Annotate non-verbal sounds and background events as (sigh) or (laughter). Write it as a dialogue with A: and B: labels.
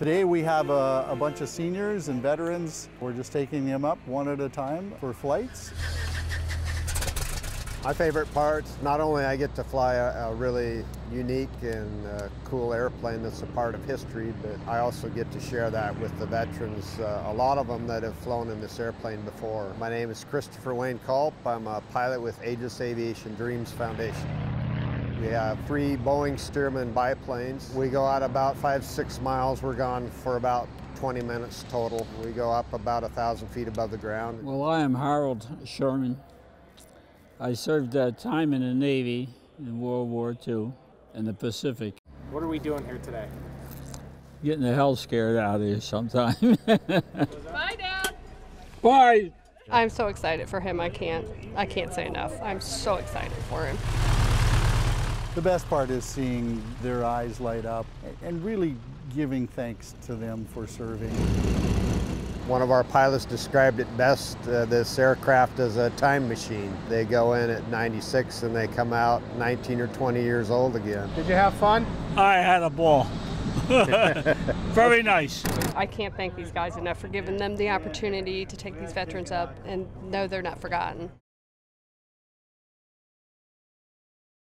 A: Today we have a, a bunch of seniors and veterans. We're just taking them up one at a time for flights.
B: My favorite part, not only I get to fly a, a really unique and uh, cool airplane that's a part of history, but I also get to share that with the veterans, uh, a lot of them that have flown in this airplane before. My name is Christopher Wayne Culp. I'm a pilot with Ageless Aviation Dreams Foundation. We have three Boeing Stearman biplanes. We go out about five, six miles. We're gone for about 20 minutes total. We go up about a thousand feet above the ground.
C: Well, I am Harold Sherman. I served uh, time in the Navy in World War II in the Pacific.
D: What are we doing here today?
C: Getting the hell scared out of you sometime. (laughs)
E: Bye, Dad.
C: Bye.
E: I'm so excited for him. I can't. I can't say enough. I'm so excited for him.
A: The best part is seeing their eyes light up and really giving thanks to them for serving.
B: One of our pilots described it best, uh, this aircraft as a time machine. They go in at 96 and they come out 19 or 20 years old again.
D: Did you have fun?
C: I had a ball. (laughs) Very nice.
E: I can't thank these guys enough for giving them the opportunity to take these veterans up and know they're not forgotten.